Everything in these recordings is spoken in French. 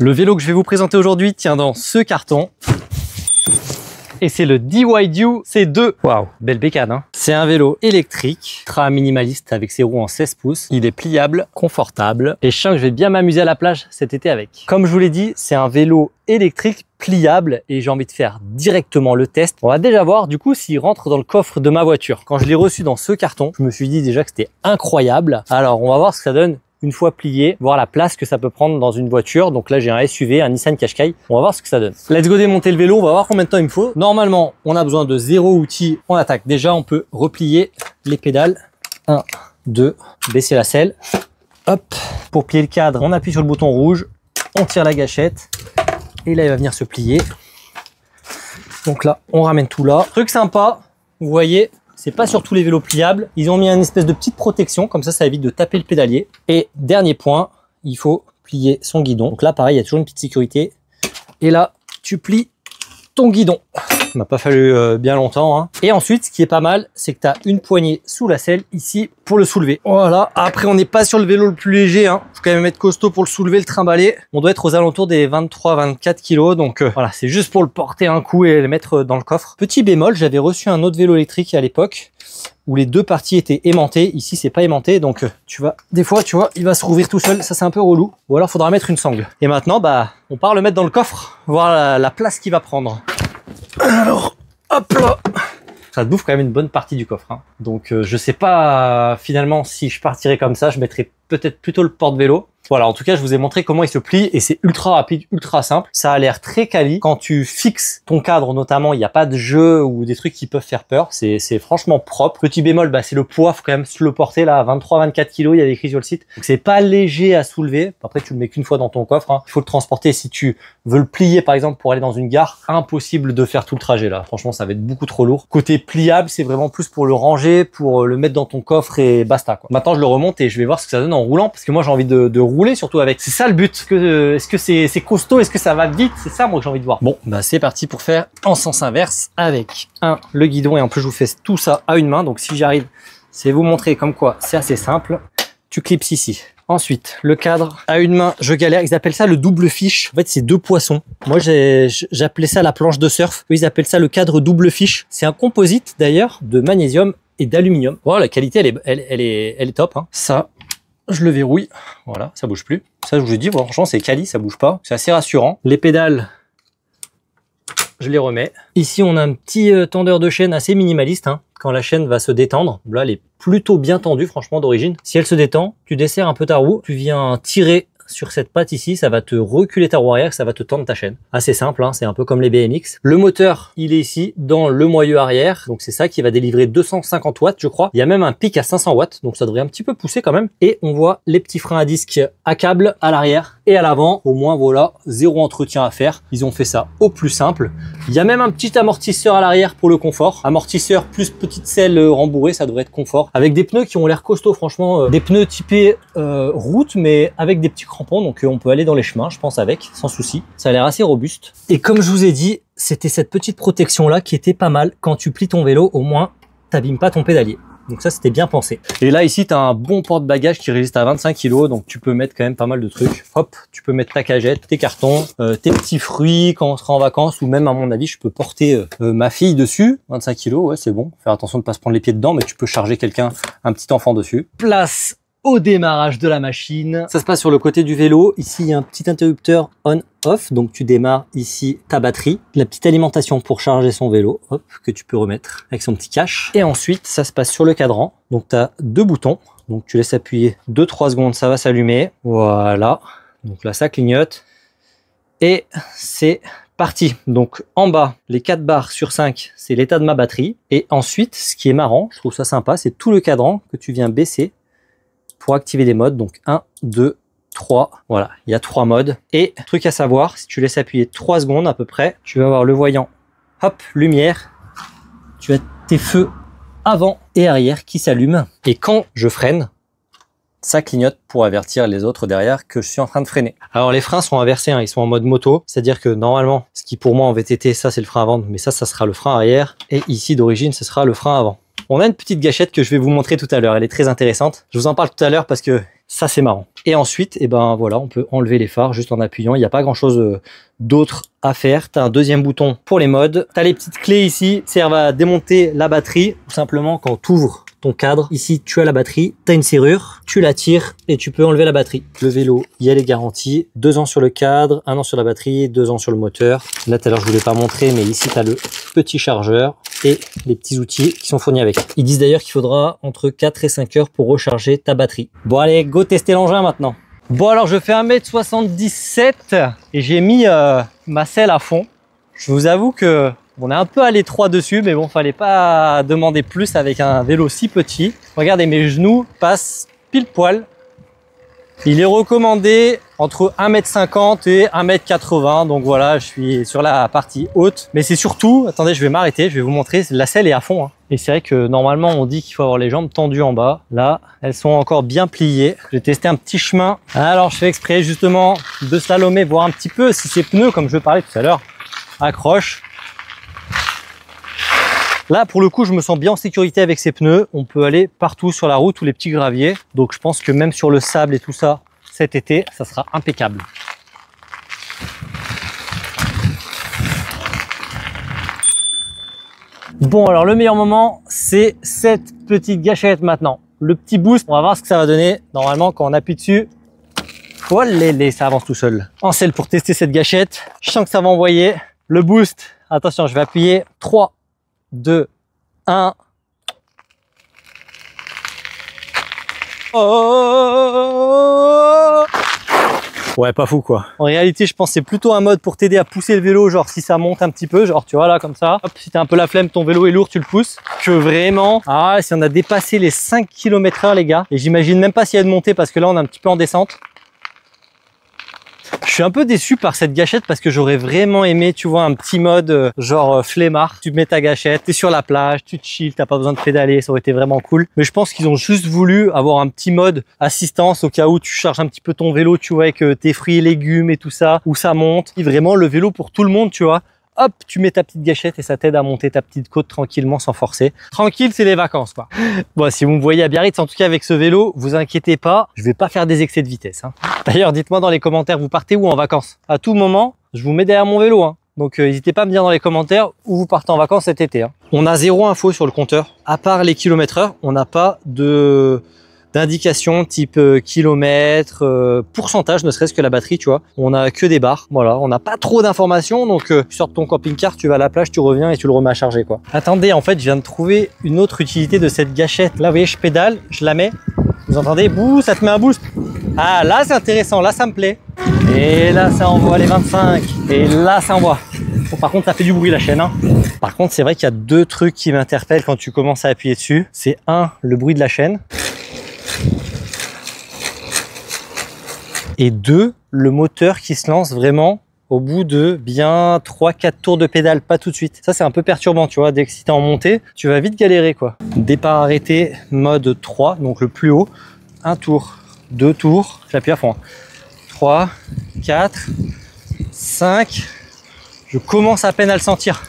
Le vélo que je vais vous présenter aujourd'hui tient dans ce carton. Et c'est le DYDU C2. Waouh, belle bécane. Hein c'est un vélo électrique, très minimaliste avec ses roues en 16 pouces. Il est pliable, confortable. Et je sens que je vais bien m'amuser à la plage cet été avec. Comme je vous l'ai dit, c'est un vélo électrique pliable et j'ai envie de faire directement le test. On va déjà voir du coup s'il rentre dans le coffre de ma voiture. Quand je l'ai reçu dans ce carton, je me suis dit déjà que c'était incroyable. Alors on va voir ce que ça donne une fois plié, voir la place que ça peut prendre dans une voiture. Donc là, j'ai un SUV, un Nissan Qashqai. On va voir ce que ça donne. Let's go démonter le vélo. On va voir combien de temps il me faut. Normalement, on a besoin de zéro outil. On attaque. Déjà, on peut replier les pédales. 1, 2, baisser la selle. Hop. Pour plier le cadre, on appuie sur le bouton rouge. On tire la gâchette. Et là, il va venir se plier. Donc là, on ramène tout là. Truc sympa, vous voyez, c'est pas sur tous les vélos pliables. Ils ont mis une espèce de petite protection, comme ça, ça évite de taper le pédalier. Et dernier point, il faut plier son guidon. Donc là, pareil, il y a toujours une petite sécurité. Et là, tu plies ton guidon. Ça m'a pas fallu euh, bien longtemps. Hein. Et ensuite, ce qui est pas mal, c'est que tu as une poignée sous la selle ici pour le soulever. Voilà. Après, on n'est pas sur le vélo le plus léger. Hein. Faut quand même être costaud pour le soulever, le trimballer. On doit être aux alentours des 23-24 kilos. Donc euh, voilà, c'est juste pour le porter un coup et le mettre dans le coffre. Petit bémol, j'avais reçu un autre vélo électrique à l'époque où les deux parties étaient aimantées. Ici, c'est pas aimanté, donc euh, tu vois, des fois, tu vois, il va se rouvrir tout seul. Ça, c'est un peu relou. Ou alors, faudra mettre une sangle. Et maintenant, bah, on part le mettre dans le coffre, voir la, place qu'il va prendre. Alors, hop là ça bouffe quand même une bonne partie du coffre. Hein. Donc euh, je sais pas finalement si je partirais comme ça, je mettrais peut-être plutôt le porte-vélo. Voilà, en tout cas, je vous ai montré comment il se plie et c'est ultra rapide, ultra simple. Ça a l'air très quali. Quand tu fixes ton cadre, notamment, il n'y a pas de jeu ou des trucs qui peuvent faire peur. C'est franchement propre. Petit bémol, bah, c'est le poids. Faut quand même se le porter là, 23-24 kg. Il y a écrit sur le site. Donc c'est pas léger à soulever. Après, tu le mets qu'une fois dans ton coffre. Hein. Il faut le transporter si tu veux le plier, par exemple, pour aller dans une gare. Impossible de faire tout le trajet là. Franchement, ça va être beaucoup trop lourd. Côté pliable, c'est vraiment plus pour le ranger, pour le mettre dans ton coffre et basta. Quoi. Maintenant, je le remonte et je vais voir ce que ça donne en roulant parce que moi, j'ai envie de, de rouler surtout avec. C'est ça le but. Est-ce que que c'est costaud? Est-ce que ça va vite? C'est ça moi que j'ai envie de voir. Bon, bah c'est parti pour faire en sens inverse avec un le guidon et en plus je vous fais tout ça à une main. Donc si j'arrive, c'est vous montrer comme quoi c'est assez simple. Tu clips ici. Ensuite, le cadre à une main, je galère. Ils appellent ça le double fiche. En fait, c'est deux poissons. Moi, j'appelais ça la planche de surf. Eux, ils appellent ça le cadre double fiche. C'est un composite d'ailleurs de magnésium et d'aluminium. Voilà, la qualité, elle est, est, elle est top. Hein. Ça, je le verrouille, voilà, ça bouge plus. Ça, je vous ai dit, franchement, c'est quali, ça bouge pas. C'est assez rassurant. Les pédales, je les remets. Ici, on a un petit euh, tendeur de chaîne assez minimaliste. Hein. Quand la chaîne va se détendre, là, elle est plutôt bien tendue, franchement, d'origine. Si elle se détend, tu desserres un peu ta roue, tu viens tirer sur cette patte ici, ça va te reculer ta roue arrière, ça va te tendre ta chaîne. Assez simple, hein, c'est un peu comme les BMX. Le moteur, il est ici dans le moyeu arrière, donc c'est ça qui va délivrer 250 watts, je crois. Il y a même un pic à 500 watts, donc ça devrait un petit peu pousser quand même. Et on voit les petits freins à disque à câble à l'arrière et à l'avant. Au moins, voilà, zéro entretien à faire. Ils ont fait ça au plus simple. Il y a même un petit amortisseur à l'arrière pour le confort. Amortisseur plus petite selle rembourrée, ça devrait être confort. Avec des pneus qui ont l'air costauds, franchement, euh, des pneus typés euh, route, mais avec des petits crampons, donc euh, on peut aller dans les chemins, je pense, avec, sans souci. Ça a l'air assez robuste. Et comme je vous ai dit, c'était cette petite protection là qui était pas mal. Quand tu plies ton vélo, au moins, t'abîmes pas ton pédalier. Donc ça, c'était bien pensé. Et là, ici, tu as un bon porte-bagages qui résiste à 25 kg, donc tu peux mettre quand même pas mal de trucs. Hop, tu peux mettre ta cagette, tes cartons, euh, tes petits fruits quand on sera en vacances, ou même, à mon avis, je peux porter euh, ma fille dessus. 25 kg, ouais, c'est bon. Faire attention de pas se prendre les pieds dedans, mais tu peux charger quelqu'un, un petit enfant dessus. Place au démarrage de la machine. Ça se passe sur le côté du vélo. Ici, il y a un petit interrupteur on-off. Donc, tu démarres ici ta batterie. La petite alimentation pour charger son vélo, hop, que tu peux remettre avec son petit cache. Et ensuite, ça se passe sur le cadran. Donc, tu as deux boutons. Donc, tu laisses appuyer 2-3 secondes, ça va s'allumer. Voilà. Donc là, ça clignote. Et c'est parti. Donc en bas, les 4 barres sur 5, c'est l'état de ma batterie. Et ensuite, ce qui est marrant, je trouve ça sympa, c'est tout le cadran que tu viens baisser pour activer des modes. Donc 1, 2, 3. Voilà, il y a trois modes. Et truc à savoir, si tu laisses appuyer 3 secondes à peu près, tu vas avoir le voyant, hop, lumière. Tu as tes feux avant et arrière qui s'allument. Et quand je freine, ça clignote pour avertir les autres derrière que je suis en train de freiner. Alors les freins sont inversés, hein, ils sont en mode moto, c'est-à-dire que normalement, ce qui pour moi en VTT, ça c'est le frein avant, mais ça, ça sera le frein arrière, et ici d'origine, ce sera le frein avant. On a une petite gâchette que je vais vous montrer tout à l'heure. Elle est très intéressante. Je vous en parle tout à l'heure parce que Ça, c'est marrant. Et ensuite, eh ben voilà, on peut enlever les phares juste en appuyant. Il n'y a pas grand chose euh, d'autre à faire. Tu un deuxième bouton pour les modes. Tu les petites clés ici, servent à démonter la batterie. Tout simplement, quand tu ouvres ton cadre, ici tu as la batterie, tu as une serrure, tu la tires et tu peux enlever la batterie. Le vélo, il y a les garanties. Deux ans sur le cadre, un an sur la batterie, deux ans sur le moteur. Là, tout à l'heure, je voulais pas montrer, mais ici, tu as le petit chargeur et les petits outils qui sont fournis avec. Ils disent d'ailleurs qu'il faudra entre 4 et 5 heures pour recharger ta batterie. Bon, allez, go tester l'engin maintenant. Bon, alors je fais 1m77 et j'ai mis euh, ma selle à fond. Je vous avoue que on est un peu à l'étroit dessus, mais bon, fallait pas demander plus avec un vélo si petit. Regardez, mes genoux passent pile poil. Il est recommandé entre 1m50 et 1m80, donc voilà, je suis sur la partie haute. Mais c'est surtout, attendez, je vais m'arrêter, je vais vous montrer, la selle est à fond. Hein. Et c'est vrai que normalement, on dit qu'il faut avoir les jambes tendues en bas. Là, elles sont encore bien pliées. Je vais tester un petit chemin. Alors, je fais exprès justement de slalomer, voir un petit peu si ces pneus, comme je parlais tout à l'heure, accrochent. Là, pour le coup, je me sens bien en sécurité avec ces pneus. On peut aller partout sur la route ou les petits graviers. Donc, je pense que même sur le sable et tout ça, cet été, ça sera impeccable. Bon, alors le meilleur moment, c'est cette petite gâchette maintenant. Le petit boost, on va voir ce que ça va donner. Normalement, quand on appuie dessus, oh les, ça avance tout seul. En selle pour tester cette gâchette. Je sens que ça va envoyer. Le boost, attention, je vais appuyer 3, 2, 1. Ouais, pas fou quoi. En réalité, je pense c'est plutôt un mode pour t'aider à pousser le vélo, genre si ça monte un petit peu, genre tu vois là comme ça. Hop, si t'as un peu la flemme, ton vélo est lourd, tu le pousses. Que vraiment, ah si on a dépassé les 5 km heure les gars, et j'imagine même pas s'il y a de montée parce que là on est un petit peu en descente. Je suis un peu déçu par cette gâchette parce que j'aurais vraiment aimé, tu vois, un petit mode euh, genre euh, flemmard. Tu mets ta gâchette, t'es sur la plage, tu te chill, t'as pas besoin de pédaler, ça aurait été vraiment cool. Mais je pense qu'ils ont juste voulu avoir un petit mode assistance au cas où tu charges un petit peu ton vélo, tu vois, avec tes fruits légumes et tout ça, où ça monte. Vraiment le vélo pour tout le monde, tu vois hop, tu mets ta petite gâchette et ça t'aide à monter ta petite côte tranquillement sans forcer. Tranquille, c'est les vacances quoi. Bon, si vous me voyez à Biarritz, en tout cas avec ce vélo, vous inquiétez pas, je vais pas faire des excès de vitesse. Hein. D'ailleurs, dites-moi dans les commentaires, vous partez où en vacances? À tout moment, je vous mets derrière mon vélo. Hein. Donc euh, n'hésitez pas à me dire dans les commentaires où vous partez en vacances cet été. Hein. On a zéro info sur le compteur. À part les kilomètres heure, on n'a pas de d'indications type euh, kilomètre, euh, pourcentage, ne serait-ce que la batterie, tu vois. On a que des barres, voilà. On n'a pas trop d'informations, donc euh, tu sors de ton camping-car, tu vas à la plage, tu reviens et tu le remets à charger, quoi. Attendez, en fait, je viens de trouver une autre utilité de cette gâchette. Là, vous voyez, je pédale, je la mets. Vous entendez? Bouh, ça te met un boost. Ah, là, c'est intéressant, là, ça me plaît. Et là, ça envoie les 25. Et là, ça envoie. Bon, par contre, ça fait du bruit la chaîne. Hein. Par contre, c'est vrai qu'il y a deux trucs qui m'interpellent quand tu commences à appuyer dessus. C'est un, le bruit de la chaîne. Et deux, le moteur qui se lance vraiment au bout de bien 3-4 tours de pédale, pas tout de suite. Ça, c'est un peu perturbant, tu vois. Dès que si t'es en montée, tu vas vite galérer, quoi. Départ arrêté, mode 3, donc le plus haut. Un tour, deux tours, j'appuie à fond. 3, 4, 5. Je commence à peine à le sentir.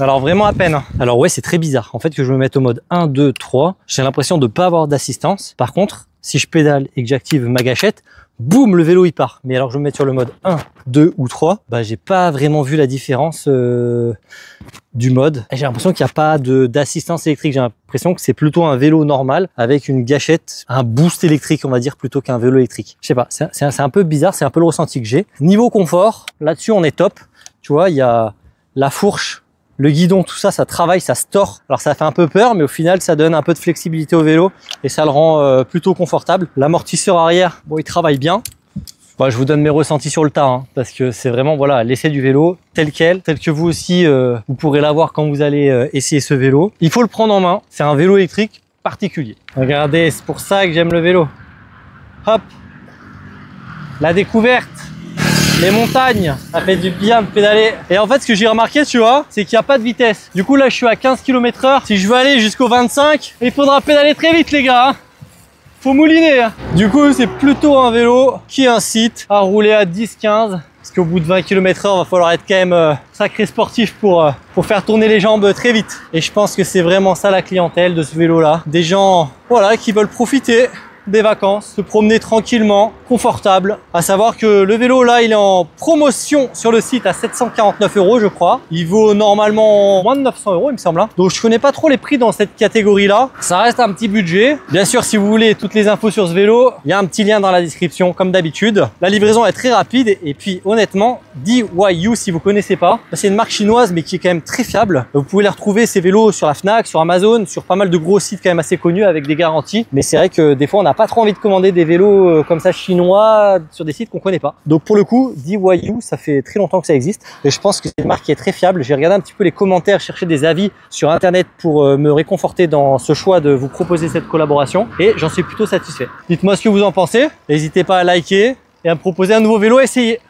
Alors vraiment à peine. Hein. Alors ouais, c'est très bizarre. En fait, que je me mette au mode 1, 2, 3, j'ai l'impression de pas avoir d'assistance. Par contre, si je pédale et que j'active ma gâchette, boum, le vélo il part. Mais alors je me mets sur le mode 1, 2 ou 3, bah j'ai pas vraiment vu la différence euh, du mode. J'ai l'impression qu'il n'y a pas d'assistance électrique. J'ai l'impression que c'est plutôt un vélo normal avec une gâchette, un boost électrique on va dire plutôt qu'un vélo électrique. Je sais pas, c'est un peu bizarre, c'est un peu le ressenti que j'ai. Niveau confort, là-dessus on est top. Tu vois, il y a la fourche le guidon, tout ça, ça travaille, ça se. Alors ça fait un peu peur, mais au final, ça donne un peu de flexibilité au vélo et ça le rend euh, plutôt confortable. L'amortisseur arrière, bon, il travaille bien. Bon, je vous donne mes ressentis sur le tas, hein, parce que c'est vraiment voilà l'essai du vélo tel quel, tel que vous aussi, euh, vous pourrez l'avoir quand vous allez euh, essayer ce vélo. Il faut le prendre en main. C'est un vélo électrique particulier. Regardez, c'est pour ça que j'aime le vélo. Hop, la découverte les montagnes, ça fait du bien de pédaler. Et en fait, ce que j'ai remarqué, tu vois, c'est qu'il n'y a pas de vitesse. Du coup, là, je suis à 15 km heure. Si je veux aller jusqu'au 25, il faudra pédaler très vite, les gars. Faut mouliner. Hein. Du coup, c'est plutôt un vélo qui incite à rouler à 10-15. Parce qu'au bout de 20 km heure, va falloir être quand même euh, sacré sportif pour, euh, pour faire tourner les jambes très vite. Et je pense que c'est vraiment ça la clientèle de ce vélo-là. Des gens, voilà, qui veulent profiter des vacances, se promener tranquillement, confortable. À savoir que le vélo là, il est en promotion sur le site à 749 euros, je crois. Il vaut normalement moins de 900 euros, il me semble. hein. Donc je connais pas trop les prix dans cette catégorie là. Ça reste un petit budget. Bien sûr, si vous voulez toutes les infos sur ce vélo, il y a un petit lien dans la description comme d'habitude. La livraison est très rapide et puis honnêtement, DYU si vous connaissez pas, c'est une marque chinoise mais qui est quand même très fiable. Vous pouvez les retrouver ces vélos sur la Fnac, sur Amazon, sur pas mal de gros sites quand même assez connus avec des garanties. Mais c'est vrai que des fois on pas trop envie de commander des vélos euh, comme ça chinois sur des sites qu'on connaît pas. Donc pour le coup, DYU, ça fait très longtemps que ça existe et je pense que c'est une marque qui est très fiable. J'ai regardé un petit peu les commentaires, cherché des avis sur internet pour euh, me réconforter dans ce choix de vous proposer cette collaboration et j'en suis plutôt satisfait. Dites-moi ce que vous en pensez. N'hésitez pas à liker et à me proposer un nouveau vélo à essayer.